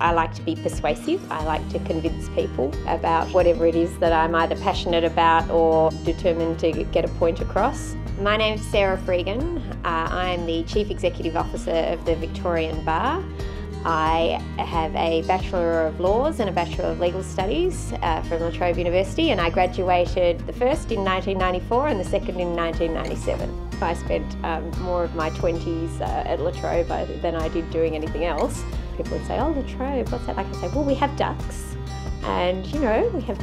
I like to be persuasive. I like to convince people about whatever it is that I'm either passionate about or determined to get a point across. My name's Sarah Fregon. Uh, I'm the Chief Executive Officer of the Victorian Bar. I have a Bachelor of Laws and a Bachelor of Legal Studies uh, from La Trobe University and I graduated the first in 1994 and the second in 1997. I spent um, more of my 20s uh, at La Trobe than I did doing anything else. People would say, oh La Trobe, what's that like? I say, well we have ducks and you know, we have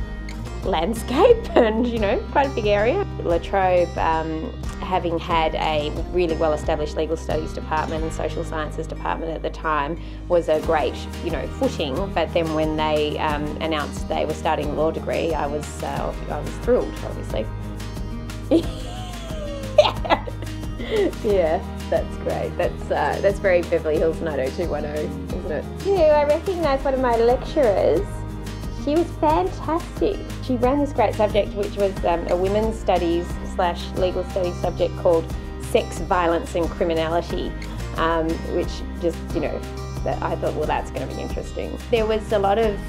landscape and you know, quite a big area. La Trobe um, having had a really well established legal studies department and social sciences department at the time was a great you know footing but then when they um, announced they were starting a law degree I was uh, I was thrilled obviously yeah. yeah that's great that's uh, that's very Beverly Hills 90210 isn't it yeah I recognise one of my lecturers she was fantastic. She ran this great subject, which was um, a women's studies slash legal studies subject called sex, violence, and criminality, um, which just, you know, I thought, well, that's going to be interesting. There was a lot of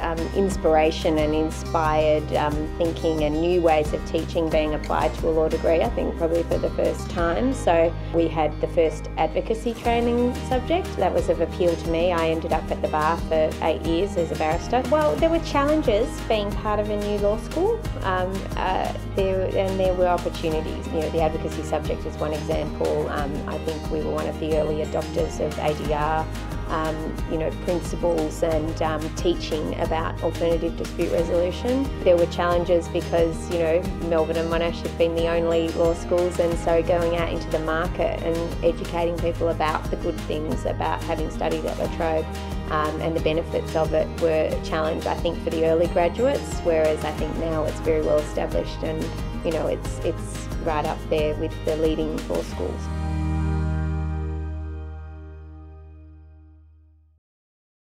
um, inspiration and inspired um, thinking and new ways of teaching being applied to a law degree, I think probably for the first time. So we had the first advocacy training subject that was of appeal to me. I ended up at the bar for eight years as a barrister. Well, there were challenges being part of a new law school um, uh, there, and there were opportunities. You know, the advocacy subject is one example. Um, I think we were one of the early adopters of ADR um, you know, principles and um, teaching about alternative dispute resolution. There were challenges because, you know, Melbourne and Monash have been the only law schools and so going out into the market and educating people about the good things about having studied at La Trobe um, and the benefits of it were a challenge, I think, for the early graduates, whereas I think now it's very well established and, you know, it's, it's right up there with the leading law schools.